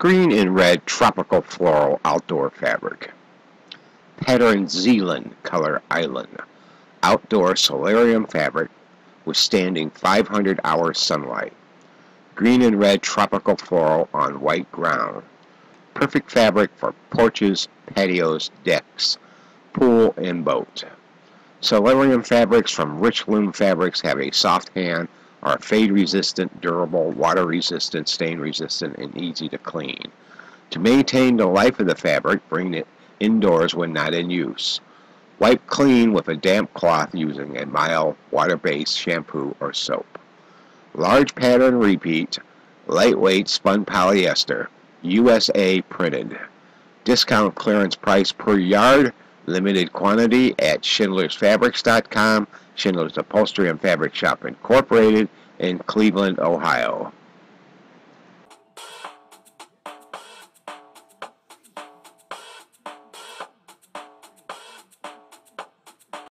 Green and red tropical floral outdoor fabric. Pattern Zealand color island. Outdoor solarium fabric withstanding 500 hour sunlight. Green and red tropical floral on white ground. Perfect fabric for porches, patios, decks, pool, and boat. Solarium fabrics from Richloom Fabrics have a soft hand, are fade resistant, durable, water resistant, stain resistant, and easy to clean. To maintain the life of the fabric, bring it indoors when not in use. Wipe clean with a damp cloth using a mild water-based shampoo or soap. Large pattern repeat, lightweight spun polyester, USA printed. Discount clearance price per yard, limited quantity at schindlersfabrics.com, Schindler's Upholstery and Fabric Shop Incorporated in Cleveland, Ohio.